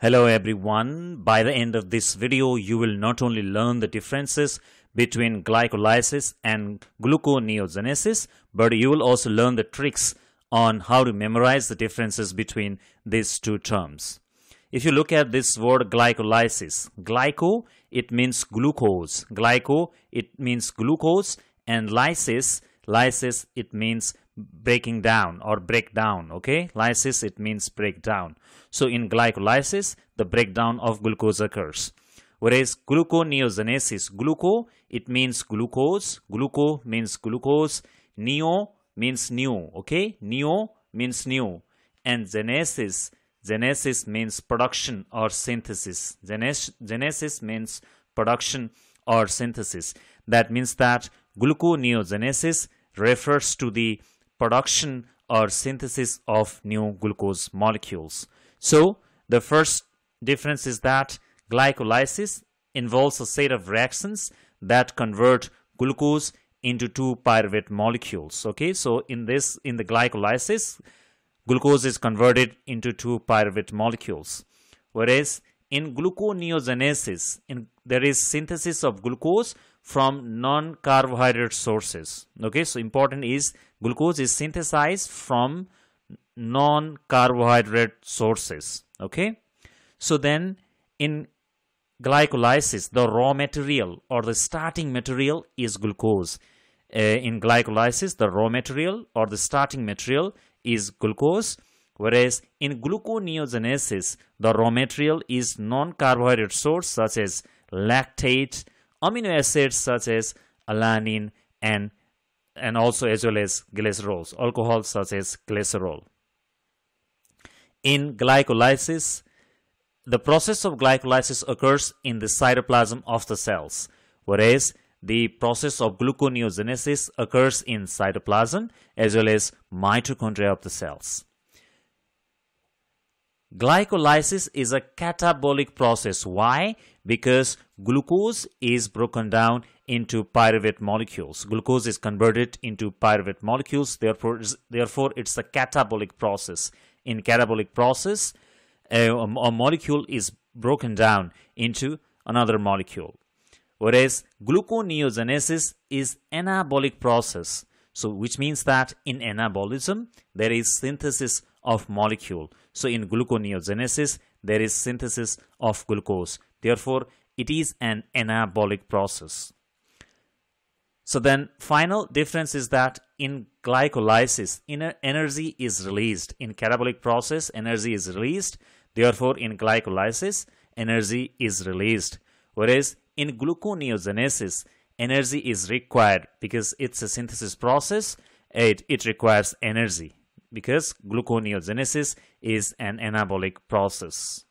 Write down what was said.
Hello everyone. By the end of this video, you will not only learn the differences between glycolysis and gluconeogenesis, but you will also learn the tricks on how to memorize the differences between these two terms. If you look at this word glycolysis, glyco, it means glucose. Glyco, it means glucose. And lysis, lysis, it means breaking down or break down okay? Lysis it means breakdown so in glycolysis the breakdown of glucose occurs. Whereas gluconeogenesis gluco it means glucose gluco means glucose neo means new okay? Neo means new. And genesis genesis means production or synthesis. Genes genesis means production or synthesis. That means that gluconeogenesis refers to the production or synthesis of new glucose molecules. So the first difference is that glycolysis involves a set of reactions that convert glucose into two pyruvate molecules. Okay, so in this, in the glycolysis, glucose is converted into two pyruvate molecules. Whereas in gluconeogenesis, in, there is synthesis of glucose from non-carbohydrate sources. Okay, so important is glucose is synthesized from non-carbohydrate sources. Okay so then in glycolysis the raw material or the starting material is glucose. Uh, in glycolysis the raw material or the starting material is glucose whereas in gluconeogenesis the raw material is non-carbohydrate source such as lactate amino acids such as alanine and and also as well as glycerols, alcohol such as glycerol. In glycolysis, the process of glycolysis occurs in the cytoplasm of the cells, whereas the process of gluconeogenesis occurs in cytoplasm as well as mitochondria of the cells. Glycolysis is a catabolic process. Why? Because glucose is broken down into pyruvate molecules. Glucose is converted into pyruvate molecules. Therefore, therefore it's a catabolic process. In catabolic process, a, a molecule is broken down into another molecule. Whereas gluconeogenesis is anabolic process. So which means that in anabolism, there is synthesis of molecule. So in gluconeogenesis, there is synthesis of glucose. Therefore, it is an anabolic process. So then final difference is that in glycolysis, energy is released. In catabolic process, energy is released. Therefore, in glycolysis, energy is released. Whereas in gluconeogenesis, energy is required because it's a synthesis process. It, it requires energy because gluconeogenesis is an anabolic process.